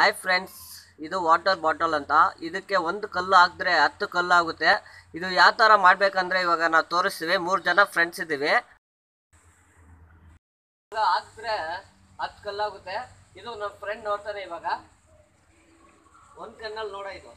Hi friends ಇದು water bottle ಅಂತ. ಇದಕ್ಕೆ ಒಂದು ಕಲ್ಲು ಹಾಕಿದ್ರೆ ಹತ್ತು ಕಲ್ಲು ಆಗುತ್ತೆ. ಇದು ಯಾವ ಥರ ಮಾಡಬೇಕಂದ್ರೆ ಇವಾಗ ನಾವು ತೋರಿಸ್ತೀವಿ. ಮೂರು ಜನ ಫ್ರೆಂಡ್ಸ್ ಇದ್ದೀವಿ ಹಾಕಿದ್ರೆ ಹತ್ತು ಕಲ್ಲು ಆಗುತ್ತೆ. ಇದು ನಮ್ಮ ಫ್ರೆಂಡ್ ನೋಡ್ತಾನೆ ಇವಾಗ. ಒಂದು ಕಣ್ಣಲ್ಲಿ ನೋಡ ಇದು.